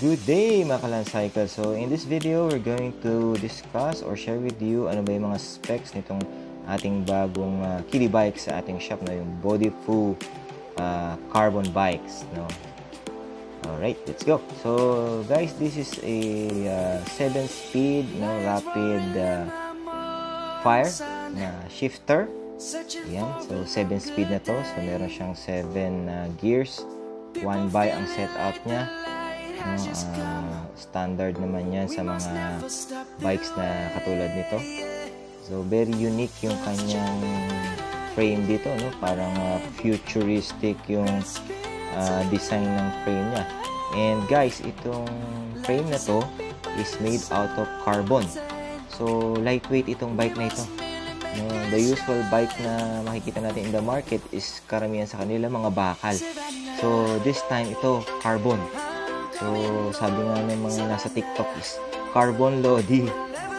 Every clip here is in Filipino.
Good day mga kalancycle! So in this video, we're going to discuss or share with you ano ba yung mga specs nitong ating bagong uh, kiddie bike sa ating shop na yung Body Fu uh, carbon bikes. No? Alright, let's go! So guys, this is a uh, 7-speed no, rapid uh, fire na shifter. Ayan, so 7-speed na to. So meron siyang 7 uh, gears. 1 by ang setup niya uh, standard naman yan sa mga bikes na katulad nito. So very unique yung kanyang frame dito no? Parang uh, futuristic yung uh, design ng frame niya. And guys itong frame na to is made out of carbon. So lightweight itong bike na ito. No, the usual bike na makikita natin in the market is karamihan sa kanila mga bakal. So this time ito carbon So, sabi nga ng mga nasa TikTok is carbon loading.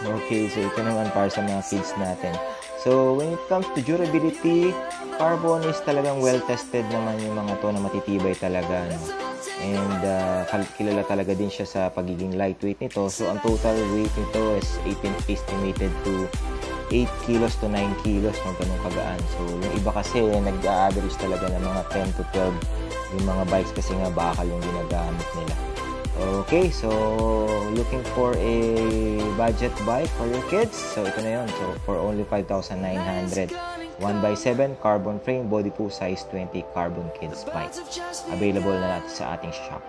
Okay, so ito naman para sa mga kids natin. So, when it comes to durability, carbon is talagang well-tested naman yung mga to na matitibay talaga. No? And uh, kilala talaga din siya sa pagiging lightweight nito. So, ang total weight nito is 18 estimated to 8 kilos to 9 kilos ng ganung kagaan. So, yung iba kasi nag-average talaga ng mga 10 to 12 yung mga bikes kasi nga bakal yung ginagamit nila. Okay, so looking for a budget bike for your kids. So ito na yun. So for only 5,900. 1x7 carbon frame body full size 20 carbon kids bike. Available na natin sa ating shop.